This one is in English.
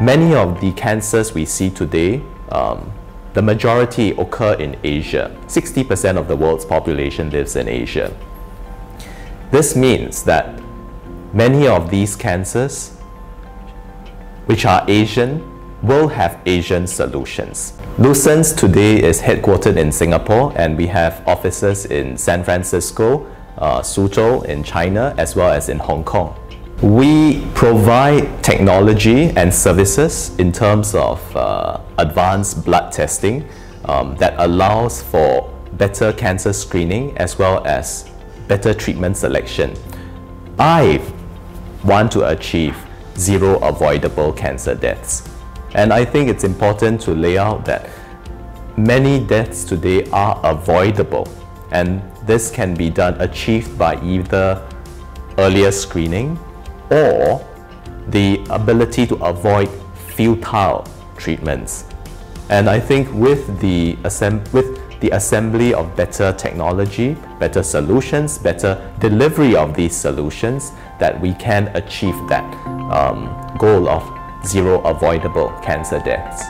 Many of the cancers we see today, um, the majority occur in Asia. 60% of the world's population lives in Asia. This means that many of these cancers, which are Asian, will have Asian solutions. Lucence today is headquartered in Singapore and we have offices in San Francisco, uh, Suzhou in China, as well as in Hong Kong. We provide technology and services in terms of uh, advanced blood testing um, that allows for better cancer screening as well as better treatment selection. I want to achieve zero avoidable cancer deaths. And I think it's important to lay out that many deaths today are avoidable and this can be done achieved by either earlier screening or the ability to avoid futile treatments. And I think with the, with the assembly of better technology, better solutions, better delivery of these solutions, that we can achieve that um, goal of zero avoidable cancer deaths.